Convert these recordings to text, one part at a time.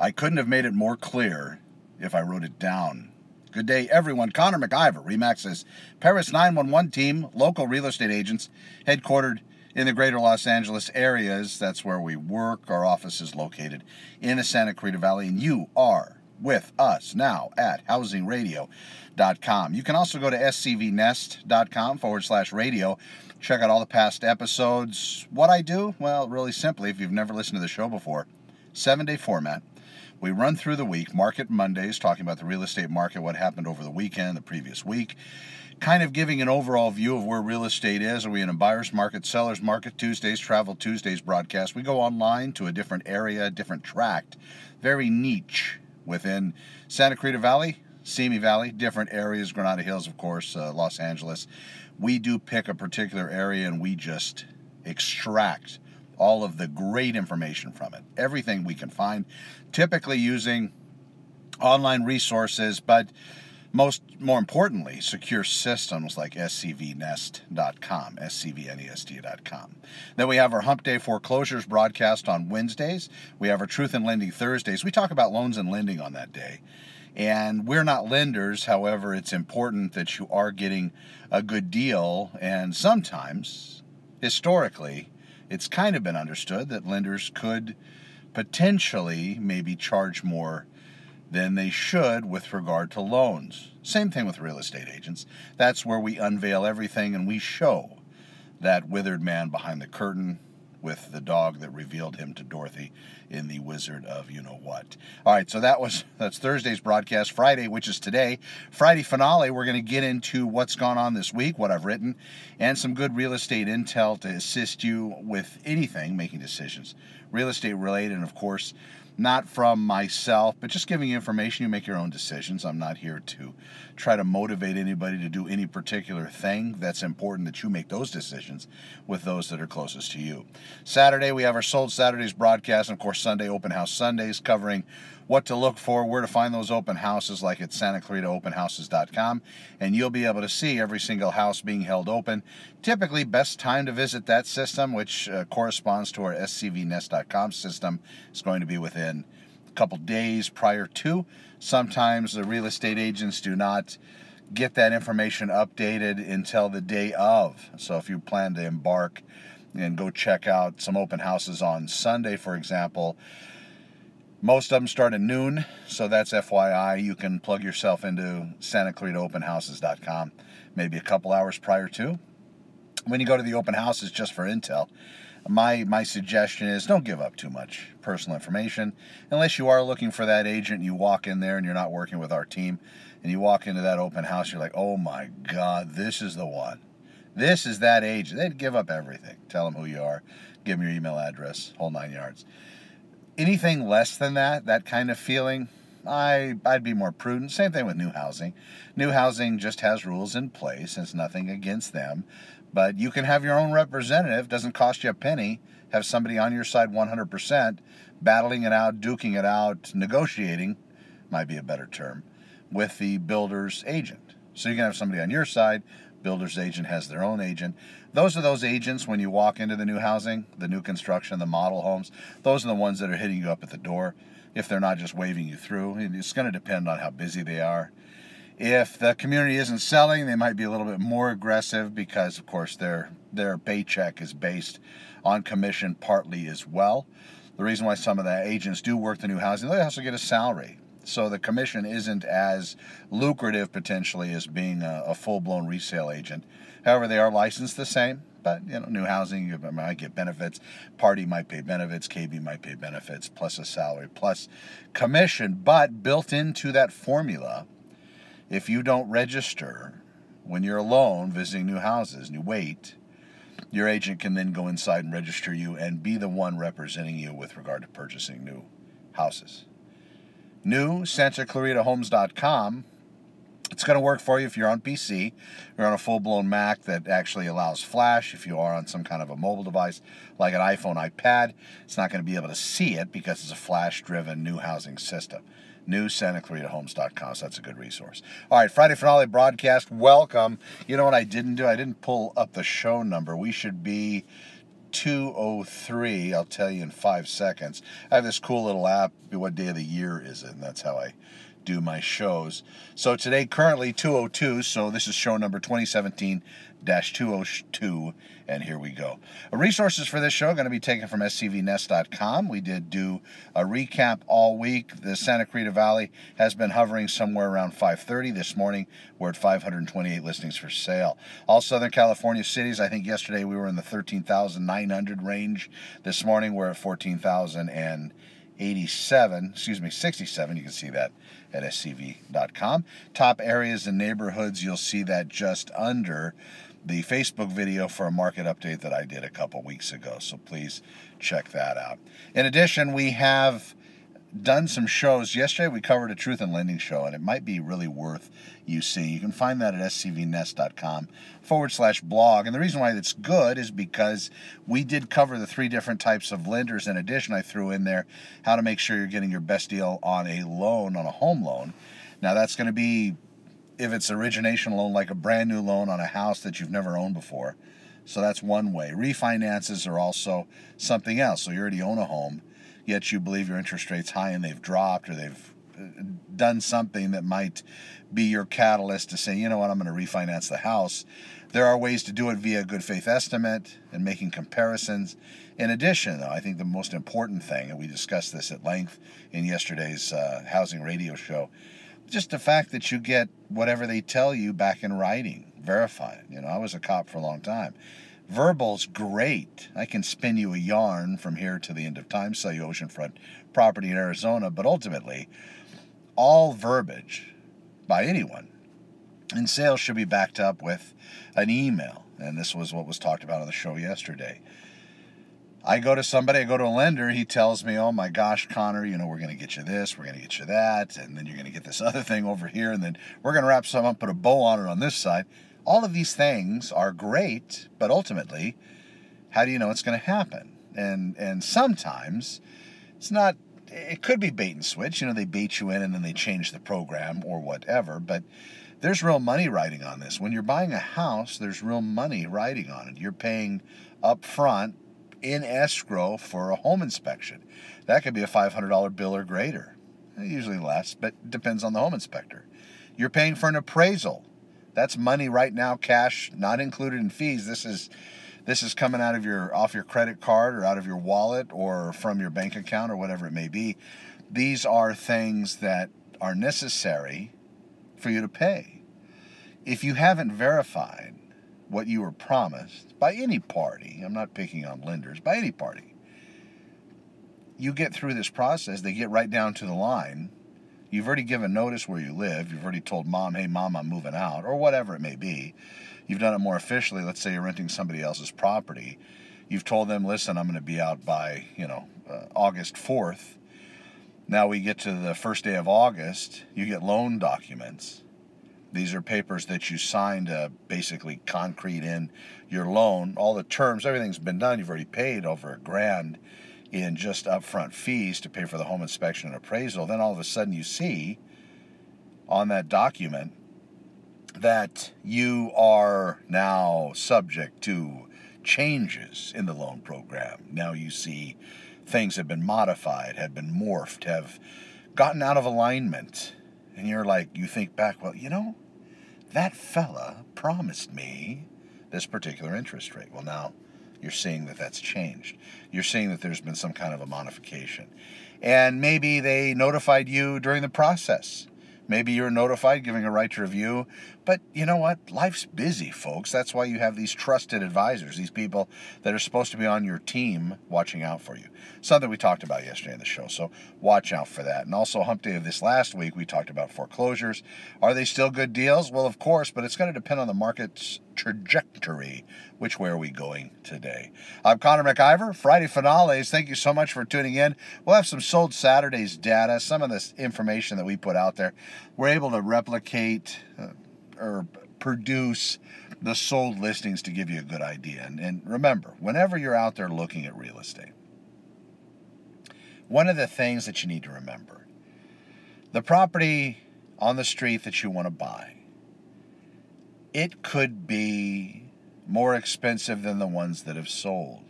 I couldn't have made it more clear if I wrote it down. Good day, everyone. Connor MacIvor, Remax's Paris 911 team, local real estate agents, headquartered in the greater Los Angeles areas. That's where we work. Our office is located in the Santa Clarita Valley, and you are with us now at housingradio.com. You can also go to scvnest.com forward slash radio. Check out all the past episodes. What I do? Well, really simply, if you've never listened to the show before, seven day format. We run through the week, Market Mondays, talking about the real estate market, what happened over the weekend, the previous week, kind of giving an overall view of where real estate is. Are we in a buyer's market, seller's market? Tuesdays, Travel Tuesdays broadcast. We go online to a different area, a different tract, very niche within Santa Clarita Valley, Simi Valley, different areas, Granada Hills, of course, uh, Los Angeles. We do pick a particular area and we just extract all of the great information from it, everything we can find, typically using online resources, but most more importantly, secure systems like scvnest.com, scvnest.com. Then we have our Hump Day foreclosures broadcast on Wednesdays. We have our Truth in Lending Thursdays. We talk about loans and lending on that day. And we're not lenders, however, it's important that you are getting a good deal. And sometimes, historically, it's kind of been understood that lenders could potentially maybe charge more than they should with regard to loans. Same thing with real estate agents. That's where we unveil everything and we show that withered man behind the curtain with the dog that revealed him to Dorothy in the Wizard of You Know What. All right, so that was that's Thursday's broadcast. Friday, which is today, Friday finale, we're going to get into what's gone on this week, what I've written, and some good real estate intel to assist you with anything making decisions, real estate related, and of course not from myself, but just giving you information. You make your own decisions. I'm not here to try to motivate anybody to do any particular thing. That's important that you make those decisions with those that are closest to you. Saturday, we have our Sold Saturdays broadcast, and of course, Sunday, Open House Sundays, covering what to look for, where to find those open houses, like at SantaClaritaOpenHouses.com, and you'll be able to see every single house being held open. Typically, best time to visit that system, which uh, corresponds to our SCVNest.com system, is going to be within a couple days prior to. Sometimes the real estate agents do not get that information updated until the day of. So if you plan to embark and go check out some open houses on Sunday, for example, most of them start at noon, so that's FYI. You can plug yourself into SantaClaritaOpenHouses.com maybe a couple hours prior to. When you go to the open houses just for intel, my my suggestion is don't give up too much personal information unless you are looking for that agent. You walk in there and you're not working with our team, and you walk into that open house. You're like, oh my God, this is the one. This is that agent. They'd give up everything. Tell them who you are. Give them your email address. Whole nine yards anything less than that, that kind of feeling, I I'd be more prudent. Same thing with new housing. New housing just has rules in place. It's nothing against them, but you can have your own representative. Doesn't cost you a penny. Have somebody on your side 100%, battling it out, duking it out, negotiating, might be a better term, with the builder's agent. So you can have somebody on your side. Builder's agent has their own agent. Those are those agents when you walk into the new housing, the new construction, the model homes. Those are the ones that are hitting you up at the door if they're not just waving you through. It's going to depend on how busy they are. If the community isn't selling, they might be a little bit more aggressive because, of course, their their paycheck is based on commission partly as well. The reason why some of the agents do work the new housing, they also get a salary. So the commission isn't as lucrative potentially as being a, a full blown resale agent. However, they are licensed the same. But you know, new housing, you might get benefits. Pardee might pay benefits. KB might pay benefits plus a salary plus commission. But built into that formula, if you don't register when you're alone visiting new houses and you wait, your agent can then go inside and register you and be the one representing you with regard to purchasing new houses. New SantaClaritaHomes.com it's going to work for you if you're on PC, you're on a full blown Mac that actually allows Flash. If you are on some kind of a mobile device like an iPhone, iPad, it's not going to be able to see it because it's a Flash driven new housing system. New santa SantaClaritaHomes.com, so that's a good resource. All right, Friday finale broadcast. Welcome. You know what I didn't do? I didn't pull up the show number. We should be 203. I'll tell you in five seconds. I have this cool little app. What day of the year is it? And that's how I do my shows. So today, currently 202. So this is show number 2017 202. And here we go. Resources for this show are going to be taken from scvnest.com. We did do a recap all week. The Santa Clarita Valley has been hovering somewhere around 530 this morning. We're at 528 listings for sale. All Southern California cities, I think yesterday we were in the 13,900 range. This morning we're at 14,087, excuse me, 67. You can see that at scv.com. Top areas and neighborhoods, you'll see that just under the Facebook video for a market update that I did a couple weeks ago. So please check that out. In addition, we have done some shows. Yesterday we covered a truth in lending show, and it might be really worth you seeing. You can find that at scvnest.com forward slash blog. And the reason why it's good is because we did cover the three different types of lenders. In addition, I threw in there how to make sure you're getting your best deal on a loan, on a home loan. Now that's going to be if it's origination loan, like a brand new loan on a house that you've never owned before. So that's one way. Refinances are also something else. So you already own a home, yet you believe your interest rate's high and they've dropped or they've uh, done something that might be your catalyst to say, you know what, I'm going to refinance the house. There are ways to do it via good faith estimate and making comparisons. In addition, though, I think the most important thing, and we discussed this at length in yesterday's uh, housing radio show, just the fact that you get whatever they tell you back in writing, verified. You know, I was a cop for a long time. Verbal's great. I can spin you a yarn from here to the end of time, sell you oceanfront property in Arizona, but ultimately, all verbiage by anyone in sales should be backed up with an email. And this was what was talked about on the show yesterday. I go to somebody, I go to a lender, he tells me, oh my gosh, Connor, you know, we're going to get you this, we're going to get you that, and then you're going to get this other thing over here, and then we're going to wrap some up, put a bow on it on this side. All of these things are great, but ultimately, how do you know it's going to happen? And and sometimes it's not it could be bait and switch, you know, they bait you in and then they change the program or whatever, but there's real money riding on this. When you're buying a house, there's real money riding on it. You're paying up front in escrow for a home inspection. That could be a $500 bill or greater, usually less, but depends on the home inspector. You're paying for an appraisal. That's money right now, cash, not included in fees. This is this is coming out of your off your credit card or out of your wallet or from your bank account or whatever it may be. These are things that are necessary for you to pay. If you haven't verified what you were promised by any party, I'm not picking on lenders, by any party, you get through this process, they get right down to the line. You've already given notice where you live. You've already told mom, hey, mom, I'm moving out, or whatever it may be. You've done it more officially. Let's say you're renting somebody else's property. You've told them, listen, I'm going to be out by, you know, uh, August 4th. Now we get to the first day of August, you get loan documents these are papers that you signed to basically concrete in your loan. All the terms, everything's been done. You've already paid over a grand in just upfront fees to pay for the home inspection and appraisal. Then all of a sudden you see on that document that you are now subject to changes in the loan program. Now you see things have been modified, have been morphed, have gotten out of alignment and you're like, you think back, well, you know, that fella promised me this particular interest rate. Well, now you're seeing that that's changed. You're seeing that there's been some kind of a modification. And maybe they notified you during the process. Maybe you're notified giving a right to review. But you know what? Life's busy, folks. That's why you have these trusted advisors, these people that are supposed to be on your team watching out for you. Something we talked about yesterday in the show. So watch out for that. And also, hump day of this last week, we talked about foreclosures. Are they still good deals? Well, of course, but it's going to depend on the market's trajectory. Which way are we going today? I'm Connor MacIvor, Friday finales. Thank you so much for tuning in. We'll have some sold Saturdays data, some of this information that we put out there. We're able to replicate. Uh, or produce the sold listings to give you a good idea. And, and remember, whenever you're out there looking at real estate, one of the things that you need to remember the property on the street that you want to buy, it could be more expensive than the ones that have sold.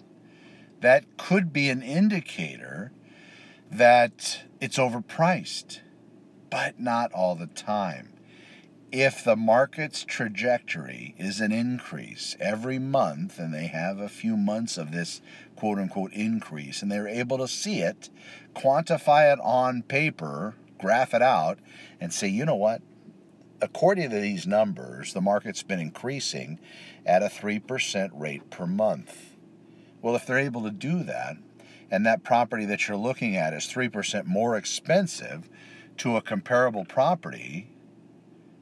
that could be an indicator that it's overpriced, but not all the time. If the market's trajectory is an increase every month, and they have a few months of this quote unquote increase, and they're able to see it, quantify it on paper, graph it out, and say, you know what? According to these numbers, the market's been increasing at a 3% rate per month. Well, if they're able to do that, and that property that you're looking at is 3% more expensive to a comparable property,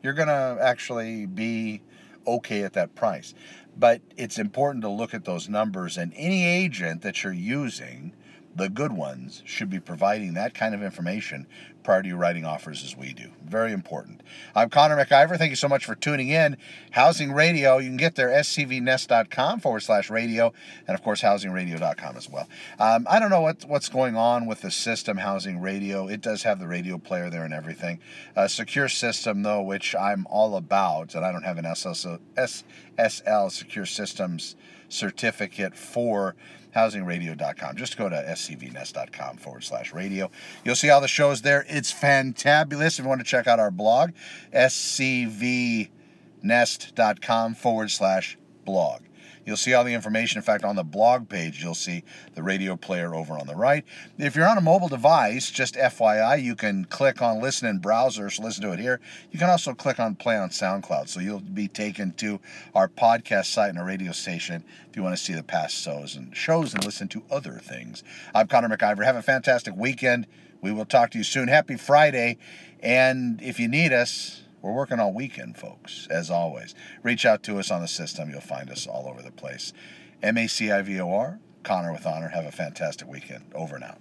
you're going to actually be okay at that price. But it's important to look at those numbers, and any agent that you're using the good ones should be providing that kind of information prior to you writing offers as we do. Very important. I'm Connor MacIvor. Thank you so much for tuning in. Housing Radio, you can get there, scvnest.com forward slash radio, and of course, housingradio.com as well. Um, I don't know what, what's going on with the system, Housing Radio. It does have the radio player there and everything. A secure system, though, which I'm all about, and I don't have an SSL, SSL Secure Systems certificate for housingradio.com. Just go to scvnest.com forward slash radio. You'll see all the shows there. It's fantabulous. If you want to check out our blog, scvnest.com forward slash blog. You'll see all the information. In fact, on the blog page, you'll see the radio player over on the right. If you're on a mobile device, just FYI, you can click on listen in browser, so listen to it here. You can also click on play on SoundCloud, so you'll be taken to our podcast site and our radio station if you want to see the past shows and shows and listen to other things. I'm Connor MacIvor. Have a fantastic weekend. We will talk to you soon. Happy Friday. And if you need us, we're working all weekend, folks, as always. Reach out to us on the system. You'll find us all over the place. M A C I V O R, Connor with Honor. Have a fantastic weekend. Over and out.